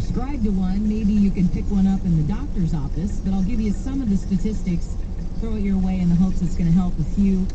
subscribe to one, maybe you can pick one up in the doctor's office, but I'll give you some of the statistics, throw it your way in the hopes it's going to help a few.